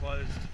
closed.